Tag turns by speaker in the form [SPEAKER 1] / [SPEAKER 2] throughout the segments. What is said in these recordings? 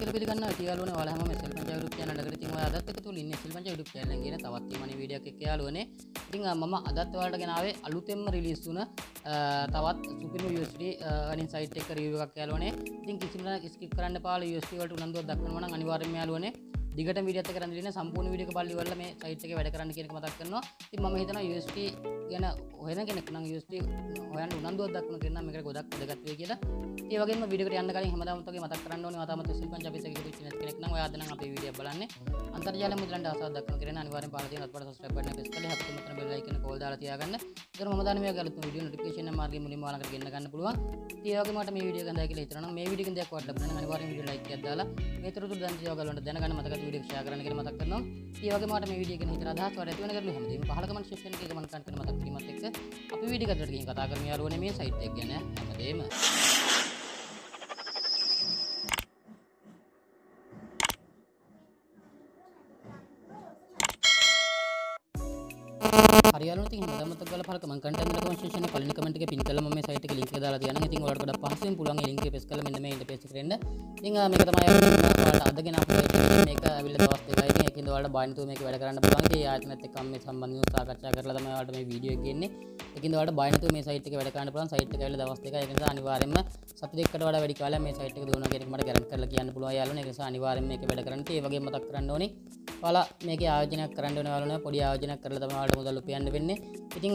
[SPEAKER 1] කියලා පිළිගන්න තියාලුවනේ ඔයාලා හැමෝම SL පංච YouTube channel එකට ඉතින් ඔයා අදත් එකතු වෙලා ඉන්නේ SL පංච YouTube channel එකෙන් කියන තවත් ඊමණි වීඩියෝ එකක් යාළුවනේ ඉතින් අ, මම අදත් ඔයාලට ගෙනාවේ අලුතෙන්ම රිලීස් වුණ අ, තවත් සුපිරිම USD earning site එක review එකක් යාළුවනේ ඉතින් කිසිම ස්කිප් කරන්න එපා. USD වලට උනන්දුවක් දක්වනවා නම් අනිවාර්යෙන්ම යාළුවනේ දිගට වීඩියෝ එක කරන් දින සම්පූර්ණ වීඩියෝ එක බලලි වල මේ සයිට් එකේ වැඩ කරන්න කියන එක මතක් කරනවා. ඉතින් මම හිතනවා USD ගැන හොයන කෙනෙක් නම් USD හොයන්න උනන්දුවක් දක්වන කෙනා මේකට ගොඩක් වැදගත් වෙයි කියලා. ඒ වගේම වීඩියෝ එකට යන්න කලින් හැමදාම ඔතගේ මතක් කරන්න ඕනේ. ඔයා තාමත් සිල් පංච අපේ සයිට් එකේ ඉන්න කෙනෙක් නම් ඔයා අද නම් අපේ වීඩියෝ බලන්නේ. අන්තර්ජාල මුදලන්ට ආසාවක් දක්වන කෙනා අනිවාර්යෙන් පාලා තියෙන අත්පඩ සබ්ස්ක්‍රයිබ් බටන් එක ප්‍රෙස් කරලා හැප්පෙන මෙතන බෙල් අයිකන් එක කෝල් දාලා තියාගන්න. ඒතර මම දාන මේ අලුත් වීඩියෝ නොටිෆිකේෂන් එක මාර්ගයෙන් මුලින්ම ඔයාලකට ගෙන්න ගන්න පුළුවන්. ඒ වගේම මට මේ වීඩියෝ එක හොඳයි කියලා හිතනවා. නම් මේ වීඩියෝ එකෙන් දෙයක් වටලා බලන්න අනිවාර්යෙන් වීඩියෝ ලයික් එකක් දාලා මේ තොරතුරු දැන් ජීව ගලවන්න දැනගන්න මතක වීඩියෝ එක ෂෙයා කරන්න කියලා මතක් කරනවා. ඒ වගේම මට මේ වීඩියෝ එක ගැන හිතන අදහස් වල ඇති වෙන කරලු හැමදේම පහල කමෙන්ට් සෙක්ෂන් එකේ කමෙන්ට් කරන්න මතක් කිරීමත් එක්ක අපි වීඩියෝ එකකට ගිහින් කතා කරමු. යාළුවනේ මේ සයිට් එක ගැන හැමදේම. හරියාලු ඉතින් හැමදාමත් ඔයාලා පහල කමෙන්ට් කන්ටෙන්ට් එක කමෙන්ට් සෙක්ෂන් එකේ පළවෙනි කමෙන්ට් එකේ පින් කළා මම මේ සයිට් එකේ ලින්ක් එක දාලා තියනවා. ඉතින් ඔයාලට ගොඩක් පහසුවෙන් පුළුවන් ඒ ලින්ක් එක ප්‍රෙස් කරලා මෙන්න මේ ඉන්ටර්ෆේස් එකට එන්න. ඉතින් ආ, මේක තමයි ඔයාලට අදගෙන අපු මේක ඇවිල්ලා දවස් දෙකයි. ඉතින් ඒකින්ද ඔයාලට බාහිර නැතුව මේක වැඩ කරන්න පුළුවන්. ඉතින් ඒ ආයතනත් එක්ක මේ සම්බන්ධව සාකච්ඡා කරලා තමයි ඔයාලට මේ වීඩියෝ එක ගෙන්නේ. ඒකින්ද ඔයාලට බාහිර නැතුව මේ සයිට් එකේ වැඩ කරන්න පුළුවන්. සයිට් එක ඇවිල්ලා දවස් දෙකයි. ඒක නිසා අනිවාර්යෙන්ම සති දෙකකට වඩා වැඩි කාලයක් මේ සයිට් එක දුවනවා කියන එක මට ගැරන්ටි කරලා කියන්න පුළුවන් යාළුවනේ. ඒක නිසා අනිවාර්යෙන්ම මේක වැඩ කරන්න. ඒ වගේම මතක් කරන්න ඕනේ. ඔයාලා මේකේ ආයෝජනයක් කරන්න ඕනේ යාළුවනේ. පොඩි ආයෝජනයක් කරලා තමයි ඔයාලට මුදල් උපයන්න වෙන්නේ. ඉතින්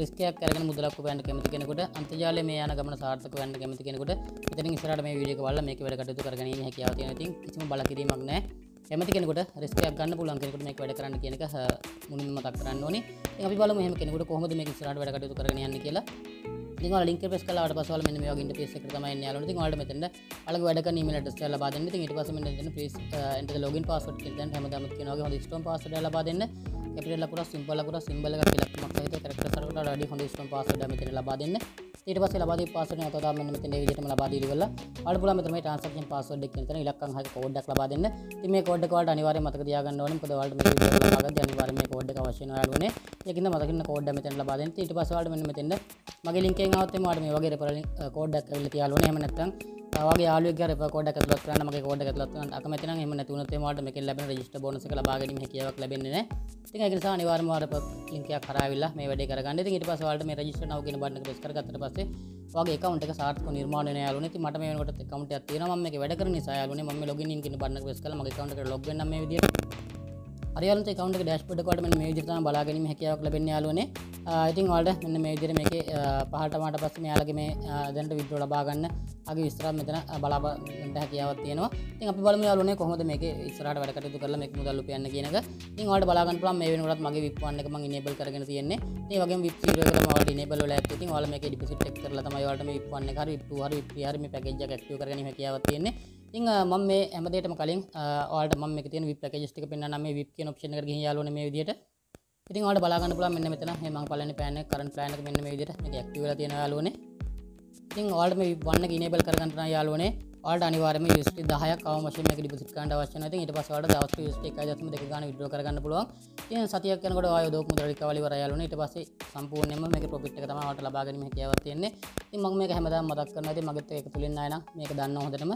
[SPEAKER 1] රිස්කයක් කරගෙන මුදලක් උපයන්න කැමති කෙනෙකුට අන්තර්ජාලයේ මේ යන ගමන සාර්ථක වෙන්න කැමති කෙනෙකුට මෙතනින් ඉස්සරහට මේ වීඩියෝ එක බලලා මේක වැඩ කටයුතු කරගැනීමේ හැකියාව තියෙනවා. ඉතින් කිසිම බලකිරීමක් නැහැ. කැමති කෙනෙකුට රිස්කයක් ගන්න පුළුවන් කෙනෙකුට මේක වැඩ කරන්න කියන එක හ, මුලින්ම මතක් කරන්න ඕනේ. ඉතින් අපි බලමු එහෙම කෙනෙකුට කොහොමද මේක ඉස්සරහට වැඩ කටයුතු කරගෙන යන්නේ කියලා. ඉතින් ඔයාලා ලින්ක් එක ප්‍රෙස් කළාට පස්සේ ඔයාලා මෙන්න මේ වගේ ඉන්ටර්ෆේස් එකකට තමයි එන්නේ යාළුවනේ. ඉතින් ඔයාලට මෙතෙන්ද ඔයාලගේ වැඩ කරන ඊමේල් ඇඩ්‍රස් එක ලබා දෙන්න. ඉතින් ඊට පස්සේ මෙන්න එතන please enter the login password කියලා දැන් හැමදාම කියන වගේ හොඳ ස්ට්‍රෝං පාස්වර්ඩ් එක ලබා දෙන්න. කැපිටල් ලකුණක් සිම්බල් ලකුණක් සිම්බල් එකක් ඉලක්කමක් සහිත කැරක්ටර් සරකට වැඩි හොඳ ස්ට්‍රෝං පාස්වර්ඩ් එක මෙතන ලබා දෙන්න. ඊට පස්සේ ලබා දී පාස්වර්ඩ් එක නැවත මෙන්න මෙතන මේ විදිහටම ලබා දීලා ඉවරලා ඔයාලට පුළුවන් මෙතන මේ ට්‍රාන්සැක්ෂන් පාස්වර්ඩ් එක කියන තැන ඉලක්කම් හයක කෝඩ් එකක් ලබා දෙන්න. ඉතින් මේ කෝඩ් එක ඔයාලට අනිවාර්යයෙන් මතක තියාගන්න ඕනේ. මොකද ඔයාලට මේ වීඩියෝ එක ලබා ගන්න අනිවාර්යයෙන් මේ කෝඩ් එක අවශ්‍ය වෙනවා යාළුවනේ. ඒකින්ද මතකින් කෝඩ් එක මෙතන ලබා දෙන්න. ඊට පස්සේ ඔයාලට මෙන්න මෙතෙන්ද මගේ ලින්ක් එකෙන් ආවොත් එimhe ඔයාලට මේ වගේ රෙෆරල් කෝඩ් එකක් ඇවිල්ලා තියාලුවනේ. එහෙම නැත්නම් වගේ යාළුවෙක්ගේ රෙෆරල් කෝඩ් එක ඇතුළත් කරන්න මගේ කෝඩ් එක ඇතුළත් කරන්න අකමැති නම් එහෙම නැති වුණොත් එimhe ඔයාලට මේකෙන් ලැබෙන රෙජිස්ටර් බෝනස් එක ලබා ගැනීම හැකියාවක් ලැබෙන්නේ නැහැ. ඉතින් ඒක නිසා අනිවාර්යයෙන්ම ඔයාලට ලින්ක් එකක් කරා ආවිල්ලා මේ වැඩේ කරගන්න. ඉතින් ඊට පස්සේ ඔයාලට මේ රෙජිස්ටර් now කියන බටන් එක ප්‍රෙස් කරගත්තට පස්සේ ඔයාගේ account එක සාර්ථකව නිර්මාණය වෙන යාළුවනේ. ඉතින් මට මේ වෙනකොට account එකක් තියෙනවා. මම මේක වැඩ කරන නිසා යාළුවනේ මම මේ login in කියන බටන් එක ප්‍රෙස් කරලා මගේ account එකට log වෙන්නම් මේ විදිහට. අරියාලුන්ට account එක dashboard එක වලට මෙන්න මේ විදිහට තමයි බලා ගැනීම හැකියාවක් ලැබෙන්නේ යාළුවනේ. ආ, ඉතින් ඔයාලට මෙන්න මේ විදිහට මේකේ ආ, පහළට මාට පස්සේ මෙයාලගේ මේ ආ, දැනට විඩ්‍රෝ ලබා ගන්න අගේ විස්තර මෙතන ආ, බලා ගන්න හැකියාවක් තියෙනවා. ඉතින් අපි බලමු යාළුවනේ කොහොමද මේකේ ඉස්සරහට වැඩ කටයුතු කරලා මේක මුදල් උපයන්න කියන එක. ඉතින් ඔයාලට බලා ගන්න පුළුවන් මේ වෙනකොටත් මගේ VIP 1 එක මම enable කරගෙන තියෙන්නේ. ඉතින් ඒ වගේම VIP 0 එක තමයි ඔයාලට enable වෙලා ඇත්තේ. ඉතින් ඔයාලා මේකේ deposit check කරලා තමයි ඔයාලට මේ VIP 1 එක හරි VIP 2 හරි VIP 3 හරි මේ package එක active කරගැනීම හැකියාවක් තියෙන්නේ. ඉතින් මම මේ හැමදේටම කලින් ඔයාලට මම මේක තියෙන VIP packages ටික පෙන්වන්නම් මේ VIP කියන option එකට ගිහින් යාළුවනේ මේ විදිහට ඉතින් ඔයාලට බලා ගන්න පුළුවන් මෙන්න මෙතන. මේ මම පළවෙනි plan එක current plan එක මෙන්න මේ විදිහට මේක active වෙලා තියෙනවා යාළුවනේ. ඉතින් ඔයාලට මේ VIP 1 එක enable කරගන්න නම් යාළුවනේ. ඔයාලට අනිවාර්යයෙන්ම USD 10ක් අවම වශයෙන් මේක deposit කරන්න අවශ්‍ය වෙනවා. ඉතින් ඊට පස්සේ ඔයාලට දවසට USD 1.2 ගාන withdraw කරගන්න පුළුවන්. ඉතින් සතියක් යනකොට ඔයා යොදවපු මුදල රිකවරි ඉවරයි යාළුවනේ. ඊට පස්සේ සම්පූර්ණයෙන්ම මේකේ profit එක තමයි ඔයාලට ලබා ගැනීම හැකියාවක් තියෙන්නේ. ඉතින් මම මේක හැමදාම මතක් කරනවා. ඉතින් මගෙත් ඒක තුලින් ආය නම් මේක දන්නවා හොඳටම.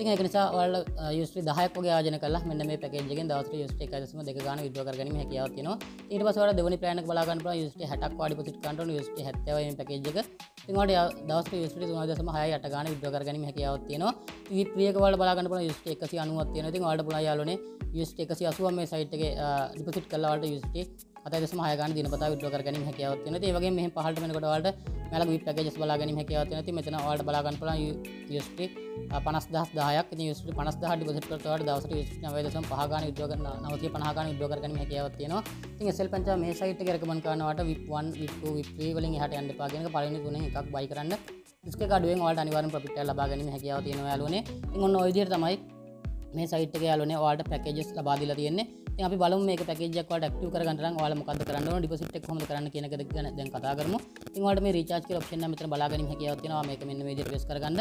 [SPEAKER 1] ඉතින් ඒක නිසා ඔයාලා USD 10ක් වගේ ආයෝජන කළා මෙන්න මේ පැකේජ් එකෙන් දවසට USD 1.2 ගාන withdraw කරගැනීම හැකියාවක් තියෙනවා. ඊට පස්සේ ඔයාලා දෙවෙනි plan එක බලා ගන්න පුළුවන් USD 60ක් වාඩි deposit කරන්න ඕනේ USD 70 මේ පැකේජ් එක. ඉතින් ඔයාලට දවසට USD 3.68 ගාන withdraw කරගැනීම හැකියාවක් තියෙනවා. VIP ප්‍රියක වල බලාගන්න පුළුවන් USD 190ක් තියෙනවා. ඉතින් ඔයාලට පුළුවන් යාළුවනේ USD 180 මේ සයිට් එකේ ඩිපොසිට් කරලා ඔයාලට USD අතයි දශම හය ගාන දිනපතා විඩ්‍රෝ කර ගැනීම හැකියාවක් තියෙනවා. ඒ වගේම මෙහෙම පහළට වෙනකොට ඔයාලට මෙයාලගේ VIP packages බලා ගැනීම හැකියාවක් තියෙනවා. ඉතින් මෙතන ඔයාලට බලා ගන්න පුළුවන් USD 50000 10ක්. ඉතින් USD 50000 ඩිපොසිට් කරලා ඔයාලට දවසට USD 9.5 ගාන විඩ්‍රෝ කරන 950 ගාන විඩ්‍රෝ කර ගැනීම හැකියාවක් තියෙනවා. ඉතින් SL පංචා මේ සයිට් එකේ රෙකමන්ඩ් කරනවාට VIP 1 VIP 2 VIP 3 වලින් එහාට යන්න එපා කියන එක පළවෙනි තුනෙන් එකක් buy කරන්න. රිස්ක් එක අඩුවෙන් ඔයාලට අනිවාර්යෙන් ප්‍රොෆිට් එකක් ලබා ගැනීම හැකියාව තියෙනවා යාළුවනේ. ඉතින් ඔන්න ඔය විදිහට තමයි මේ සයිට් එක යාළුවනේ ඔයාලට පැකේජස් ලබා දීලා තියෙන්නේ. ඉතින් අපි බලමු මේක පැකේජ් එකක් ඔයාලට ඇක්ටිව් කරගන්න නම් ඔයාලා මොකද්ද කරන්න ඕන ඩිපොසිට් එක කොහොමද කරන්න කියන එක ගැන දැන් කතා කරමු. ඉතින් ඔයාලට මේ රීචාර්ජ් කියලා ඔප්ෂන් එක මෙතන බලා ගැනීම හැකියාවක් තියෙනවා. මේක මෙන්න මේ විදිහට ප්‍රෙස් කරගන්න.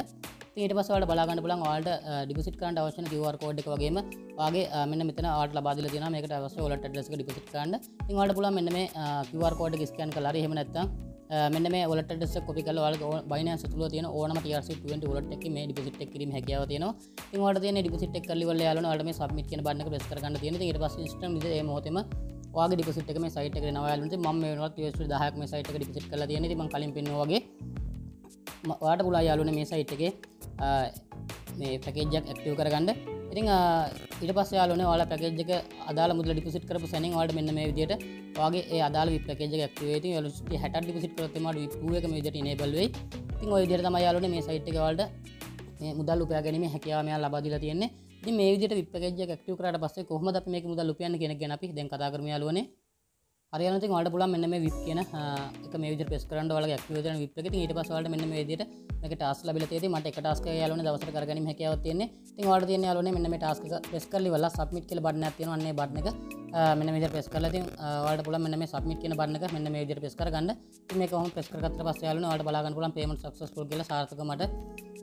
[SPEAKER 1] ඉතින් ඊට පස්සේ ඔයාලට බලා ගන්න පුළුවන් ඔයාලට ඩිපොසිට් කරන්න අවශ්‍ය වෙන QR කෝඩ් එක වගේම ඔයාගේ මෙන්න මෙතන ඔයාලට ලබා දීලා තියෙනවා. මේකට අවශ්‍ය wallet address එක ඩිපොසිට් කරන්න. ඉතින් ඔයාලට පුළුවන් මෙන්න මේ QR කෝඩ් එක ස්කෑන් කරලා හරි එහෙම නැත්නම් මෙන්න මේ wallet address එක කොපි කරලා ඔයාලගේ Binance තුල තියෙන ඕනම TRC20 wallet එකකින් මේ deposit එක කිරීම හැකියාව තියෙනවා. ඉතින් ඔයාලට තියෙන ඩිපොසිට් එක කරලි වල යාළුවනේ ඔයාලට මේ සබ්මිට් කියන බටන් එක ප්‍රෙස් කරගන්න තියෙනවා ඉතින් ඊට පස්සේ ඉන්ස්ටන්ට් විදිහට ඒ මොහොතේම ඔයාගේ ඩිපොසිට් එක මේ සයිට් එකට එනවා යාළුවනේ ඉතින් මම මේ වෙනකොට USD 10ක් මේ සයිට් එකට ඩිපොසිට් කරලා තියෙනවා ඉතින් මම කලින් පෙන්නුවා වගේ ම- ඔයාට පුළුවන් යාළුවනේ මේ සයිට් එකේ ආ, මේ පැකේජ් එකක් ඇක්ටිව් කරගන්න. ඉතින් ආ, ඊට පස්සේ යාළුවනේ ඔයාලා පැකේජ් එක අදාළ මුදල ඩිපොසිට් කරපු සැනින් ඔයාලට මෙන්න මේ විදිහට ඔයාගේ ඒ අදාළ VIP පැකේජ් එක ඇක්ටිව් වෙයි. ඉතින් ඔයාලා 60ක් ඩිපොසිට් කරොත් එමාට VIP 2 එක මේ විදිහට enable වෙයි. ඉතින් ওই විදිහට තමයි යාළුවනේ මේ සයිට් එක ඔයාලට මේ මුදල් උපයා ගැනීම හැකියාව මෙයා ලබා දීලා තියෙන්නේ. ඉතින් මේ විදිහට VIP පැකේජ් එක ඇක්ටිව් කරාට පස්සේ කොහොමද අපි මේක මුදල් උපයන්නේ කියන එක ගැන අපි දැන් කතා කරමු යාළුවනේ හරියන ඉතින් ඔයාලට පුළුවන් මෙන්න මේ VIP කියන ආ, එක මේ විදිහට ප්‍රෙස් කරන්න ඔයාලගේ ඇක්ටිව් වෙන VIP එක. ඉතින් ඊට පස්සේ ඔයාලට මෙන්න මේ විදිහට මේක ටාස්ක් ලැබිලා තියෙදී මට එක ටාස්ක් එකක් යාළුවනේ දවසට කරගැනීම හැකියාවක් තියෙන්නේ. ඉතින් ඔයාලට තියෙන යාළුවනේ මෙන්න මේ ටාස්ක් එක ප්‍රෙස් කරලා ඉවරලා සබ්මිට් කියලා බටන් එකක් තියෙනවා. අන්න ඒ බටන් එක ආ, මෙන්න මේ විදිහට ප්‍රෙස් කරලා ඉතින් ආ, ඔයාලට පුළුවන් මෙන්න මේ සබ්මිට් කියන බටන් එක මෙන්න මේ විදිහට ප්‍රෙස් කරගන්න. ඉතින් මේක කොහොම ප්‍රෙස් කරගත්තට පස්සේ යාළුවනේ ඔයාලට බලා ගන්න පුළුවන් payment successful කියලා සාර්ථකව මට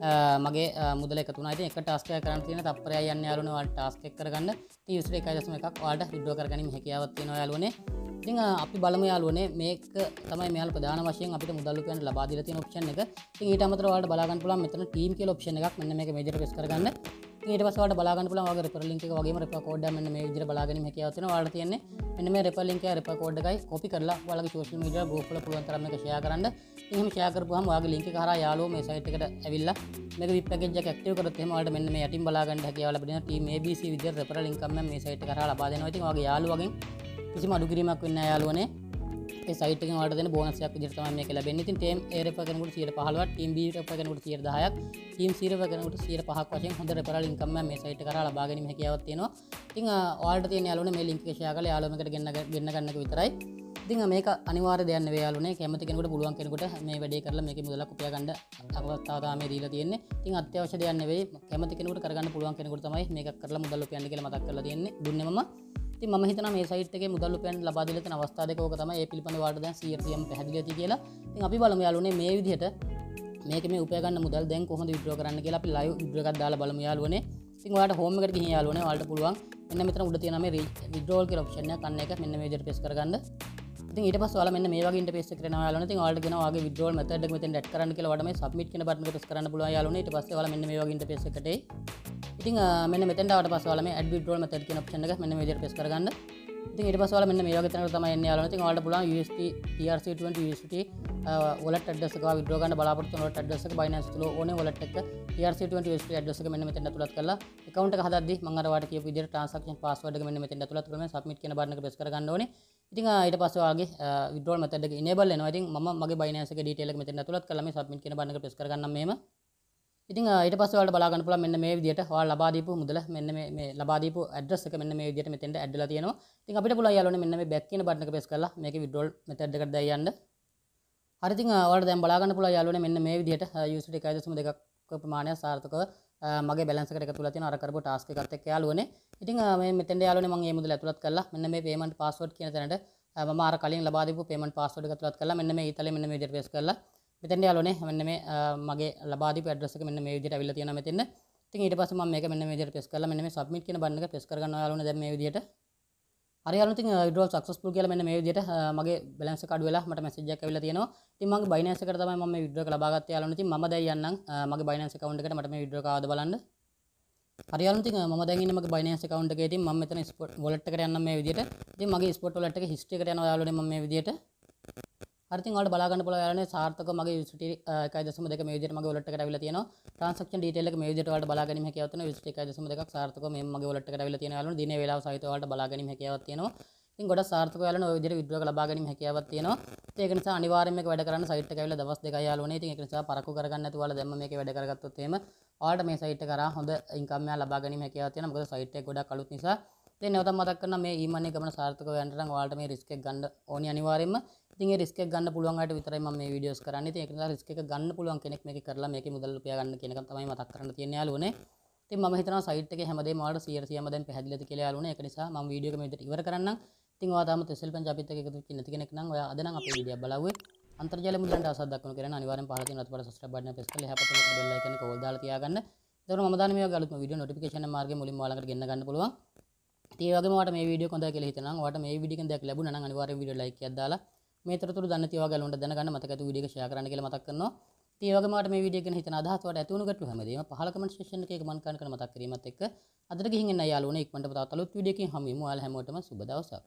[SPEAKER 1] ආ, මගේ ආ, මුදල එකතු වුණා. ඉතින් එක ටාස්ක් එකක් කරන්න තියෙන තප්පරයයි යන්නේ යාළුවනේ ඔයාලට ටාස්ක් එක කරගන්න. ඉතින් user 1.1ක් ඔයාලට withdraw කරගැනීම හැකියාවක් තියෙනවා යාළුවනේ. ඉතින් අ, අපි බලමු යාළුවනේ මේක තමයි මෙයාලා ප්‍රධාන වශයෙන් අපිට මුදල් උපයන්න ලබා දීලා තියෙන ඔප්ෂන් එක. ඉතින් ඊට අමතරව ඔයාලට බලා ගන්න පුළුවන් මෙතන ටීම් කියලා ඔප්ෂන් එකක් මෙන්න මේක මේජර් ප්‍රෙස් කරගන්න. ඉතින් ඊට පස්සේ ඔයාලට බලා ගන්න පුළුවන් ඔයාගේ රෙෆරල් ලින්ක් එක වගේම රෙෆරල් කෝඩ් එක මෙන්න මේ විදිහට බලා ගැනීම හැකියාවක් තියෙනවා. ඔයාලට තියෙන්නේ මෙන්න මේ රෙෆරල් ලින්ක් එක රෙෆරල් කෝඩ් එකයි කොපි කරලා ඔයාලගේ සෝෂල් මීඩියා ගෲප් වල පුළුවන් තරම් මේක ෂෙයා කරන්න. ඉතින් එහෙම ෂෙයා කරපුවාම ඔයාගේ ලින්ක් එක හරහා යාළුවෝ මේ සයිට් එකට ඇවිල්ලා මේක VIP පැකේජ් එක ඇක්ටිව් කරොත් එහෙම ඔයාලට මෙන්න මේ යටින් බලා ගන්න හැකියාව ලැබෙනවා. ටීම් ABC විදිහට රෙෆරල් ලින්ක් එකක් මම මේ සයිට් එක හරහා ලබා දෙනවා. ඉතින් ඔයාගේ යාළුවගෙන් කිසිම අඩු කිරීමක් වෙන්නේ නැහැ යාළුවනේ. ඒ සයිට් එකෙන් ඔයාලට දෙන බෝනස් එකක් විදිහට තමයි මේක ලැබෙන්නේ. ඉතින් ටීම් A රෙෆර් කෙනෙකුට 115ක්, ටීම් B රෙෆර් කෙනෙකුට 10ක්, ටීම් C රෙෆර් කෙනෙකුට 105ක් වශයෙන් හොඳ රෙෆරල් ඉන්කම් එකක් මේ සයිට් එක කරා ලබා ගැනීම හැකියාවක් තියෙනවා. ඉතින් අ, ඔයාලට තියෙන යාළුවනේ මේ ලින්ක් එක ෂෙයා කරලා යාළුවෝ මේකට ගෙන්න ගෙන්න ගන්න එක විතරයි. ඉතින් මේක අනිවාර්ය දෙයක් නෙවෙයි යාළුවනේ. කැමති කෙනෙකුට පුළුවන් කෙනෙකුට මේ වැඩේ කරලා මේකේ මුදලක් උපයා ගන්න අවස්ථාව තමයි දීලා තියෙන්නේ. ඉතින් අත්‍යවශ්‍ය දෙයක් නෙවෙයි. කැමති කෙනෙකුට කරගන්න පුළුවන් කෙනෙකුට තමයි මේක කරලා මුදල් උපයන්න කියලා මතක් කරලා තියෙන්නේ. දුන්නේ මම. ඉතින් මම හිතනවා මේ සයිට් එකේ මුදල් උපයන්න ලබා දීලා තියෙන අවස්ථා දෙක ඕක තමයි. ඒ පිළිබඳව ඔයාලට දැන් 100%ම පැහැදිලි ඇති කියලා. ඉතින් අපි බලමු යාළුවනේ මේ විදිහට මේක මේ උපය ගන්න මුදල් දැන් කොහොමද විඩ්‍රෝ කරන්න කියලා අපි ලයිව් විඩ්‍රෝ එකක් දාලා බලමු යාළුවනේ. ඉතින් ඔයාලට හෝම් එකට ගිහින් යාළුවනේ ඔයාලට පුළුවන් මෙන්න මෙතන උඩ තියෙන මේ විඩ්‍රෝල් කියලා ඔප්ෂන් එක අන්න එක මෙන්න මේ විදිහට ප්‍රෙස් කරගන්න. ඉතින් ඊට පස්සේ ඔයාලා මෙන්න මේ වගේ ඉන්ටර්ෆේස් එකකට එනවා යාළුවනේ. ඉතින් ඔයාලට කියනවා ඔයාගේ withdrawal method එක මෙතෙන් ඇඩ් කරන්න කියලා ඔයාලට මේ submit කියන බටන් එක ප්‍රෙස් කරන්න පුළුවන් යාළුවනේ. ඊට පස්සේ ඔයාලා මෙන්න මේ වගේ ඉන්ටර්ෆේස් එකකට එයි. ඉතින් අ, මෙන්න මෙතෙන්ට ආවට පස්සේ ඔයාලා මේ add withdrawal method කියන ඔප්ෂන් එක මෙන්න මේ විදිහට ප්‍රෙස් කරගන්න. ඉතින් ඊට පස්සේ ඔයාලා මෙන්න මේ වගේ තැනකට තමයි එන්නේ යාළුවනේ. ඉතින් ඔයාලට පුළුවන් USD TRC20 USD wallet address එක withdraw ගන්න බලාපොරොත්තු වෙන wallet address එක Binance තුල ඕනේ wallet එක TRC20 USD address එක මෙන්න මෙතෙන් ඇතුළත් කරලා account එක හදද්දි මම අර ඔයාලට කියපු විදිහට transaction password එක මෙන්න මෙතෙන් ඇතුළත් කරලා submit කියන බටන් එක press කරගන්න ඕනේ. ඉතින් අ, ඊට පස්සේ ඔයාගේ withdrawal method එක enable වෙනවා. ඉතින් මම මගේ Binance එකේ detail එක මෙතෙන් ඇතුළත් කරලා මේ submit කියන බටන් එක press කරගන්නම් මෙහෙම. ඉතින් අ, ඊට පස්සේ ඔයාලට බලා ගන්න පුළුවන් මෙන්න මේ විදිහට ඔයාලා ලබා දීපු මුදල මෙන්න මේ මේ ලබා දීපු ඇඩ්‍රස් එක මෙන්න මේ විදිහට මෙතෙන්ට ඇඩ් වෙලා තියෙනවා. ඉතින් අපිට පුළුවන් යාළුවනේ මෙන්න මේ back කියන බටන් එක press කරලා මේකේ withdrawal method එකට දැන් යන්න. හරි ඉතින් අ, ඔයාලට දැන් බලා ගන්න පුළුවන් යාළුවනේ මෙන්න මේ විදිහට USD 1.2ක ප්‍රමාණය සාර්ථකව අ, මගේ බැලන්ස් එකට එකතු වෙලා තියෙන අර කරපු ටාස්ක් එකත් එක්ක යාළුවනේ. ඉතින් අ, මේ මෙතෙන්ට යාළුවනේ මම මේ මුදල ඇතුළත් කරලා මෙන්න මේ payment password කියන තැනට අ, මම අර කලින් ලබා දීපු payment password එක ඇතුළත් කරලා මෙන්න මේ ඊතලේ මෙන්න මේ විදිහට press කරලා මෙතෙන්ට යාළුවනේ මෙන්න මේ අ, මගේ ලබා දීපු address එක මෙන්න මේ විදිහට අවිල්ලා තියෙනවා මෙතෙන්ද. ඉතින් ඊට පස්සේ මම මේක මෙන්න මේ විදිහට press කරලා මෙන්න මේ submit කියන බටන් එක press කරගන්නවා යාළුවනේ දැන් මේ විදිහට. හරි යාළුවනේ ඉතින් withdrawal successful කියලා මෙන්න මේ විදිහට අ, මගේ balance එක අඩු වෙලා මට message එකක් ඇවිල්ලා තියෙනවා. ඉතින් මගේ Binance එකට තමයි මම මේ withdraw එක ලබා ගත්තේ යාළුවනේ. ඉතින් මම දැන් යන්නම් අ, මගේ Binance account එකට මට මේ withdraw එක ආවද බලන්න. හරි යාළුවනේ ඉතින් අ, මම දැන් ඉන්නේ මගේ Binance account එකේ. ඉතින් මම මෙතන spot wallet එකට යන්නම් මේ විදිහට. ඉතින් මගේ spot wallet එකේ history එකට යනවා යාළුවනේ මම මේ විදිහට. හරි ඉතින් ඔයාලට බලා ගන්න පුළුවන් යාළුවනේ සාර්ථකව මගේ USDT 1.2 මේ විදිහට මගේ wallet එකට අවිල්ලා තියෙනවා. transaction detail එක මේ විදිහට ඔයාලට බලා ගැනීම හැකියාවක් තියෙනවා. USDT 1.2ක් සාර්ථකව මේ මගේ wallet එකට අවිල්ලා තියෙනවා යාළුවනේ. දිනේ වේලාව සහිතව ඔයාලට බලා ගැනීම හැකියාවක් තියෙනවා. ඉතින් ගොඩක් සාර්ථකව යාළුවනේ ඔය විදිහට withdraw එක ලබා ගැනීම හැකියාවක් තියෙනවා. ඉතින් ඒක නිසා අනිවාර්යයෙන් මේක වැඩ කරන්න සයිට් එක ඇවිල්ලා දවස් දෙකයි යාළුවනේ. ඉතින් ඒක නිසා පරක්කු කරගන්න නැතුව ඔයාලා දැම්ම මේකේ වැඩ කරගත්තොත් එහෙම ඔයාලට මේ සයිට් එක කරා හොඳ ඉන්කම් එකක් ලබා ගැනීම හැකියාවක් තියෙනවා. මොකද සයිට් එක ගොඩක් අලුත් නිසා. ඉතින් නැවතත් මතක් කරනවා මේ ඊමන්නේ ගමන සාර්ථකව යන්න නම් ඔයාලට මේ රිස්ක් එක ගන්න ඕනි අනිවාර්යයෙන්ම. ඉතින් ඒ රිස්ක් එක ගන්න පුළුවන් අයට විතරයි මම මේ වීඩියෝස් කරන්නේ. ඉතින් ඒක නිසා රිස්ක් එක ගන්න පුළුවන් කෙනෙක් මේක කරලා මේකේ මුදල් උපයා ගන්න කියන එක තමයි මතක් කරන්න තියෙන්නේ යාළුවනේ. ඉතින් මම හිතනවා සයිට් එකේ හැමදේම ඔයාලට 100%ම දැන් පැහැදිලිද කියලා යාළුවනේ. ඒක නිසා මම වීඩියෝ එක මේ විදිහට ඉවර කරන්නම්. ඉතින් ඔයා තාම තෙසල් පංච අපිත් එක්ක එකතු වෙච්ච නැති කෙනෙක් නම් ඔයා අද නම් අපේ වීඩියෝ එක බලවුවේ. අන්තර්ජාල මුදලන්ට අවසන් දක්වන කරන අනිවාර්යෙන් පහළ තියෙන අතපඩ subscribe button එක press කරලා එහා පැත්තේ bell icon එක ඕල් දාලා තියාගන්න. එතකොට මම දාන මේ වගේ අලුත්ම වීඩියෝ notification මාර්ගයෙන් මුලින්ම ඔයාලකට ගෙන්න ගන්න පුළුවන්. ඉතින් ඒ වගේම ඔයාලට මේ වීඩියෝ හොඳයි කියලා හිතනවා නම් ඔයාලට මේ වීඩියෝ එකෙන් දෙයක් ලැබුණා නම් අනිවාර්යෙන් වීඩියෝ like එකක් දාලා මේ තරතුරු දන්න තියවා ගලුන්ට දැනගන්න මතක ඇතු වීඩියෝ එක share කරන්න කියලා මතක් කරනවා. ඒ වගේම ඔයාලට මේ වීඩියෝ ගැන හිතන අදහස් වලට ඇති වුණු ගැටලු හැමදේම පහළ කමෙන්ට් සෙක්ෂන් එකේ කමෙන්ට් කරන මතක් කිරීමත් එක්ක අදට ගිහින් එන්න යාළුවනේ ඉක්මනට තවත් අලුත් වීඩියෝ එකකින් හමු වෙමු. ඔයාලා හැමෝටම සුබ දවසක්.